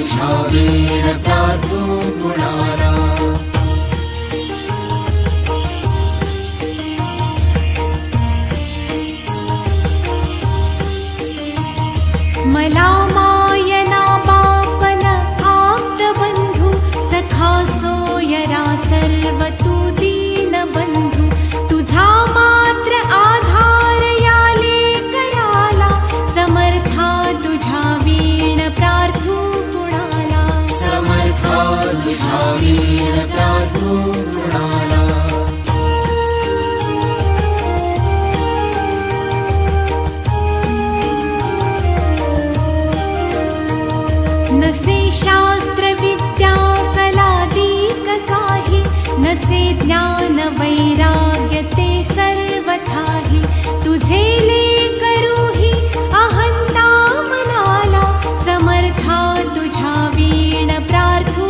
वीण प्रार्थू गुणाला मला नसे शास्त्र विद्या कलादीक काही नसे ज्ञान वैराग्य ते सर्वथाहि तुझे ले करूहि अहंता मनाला समर्था तुझा वीण प्रार्थू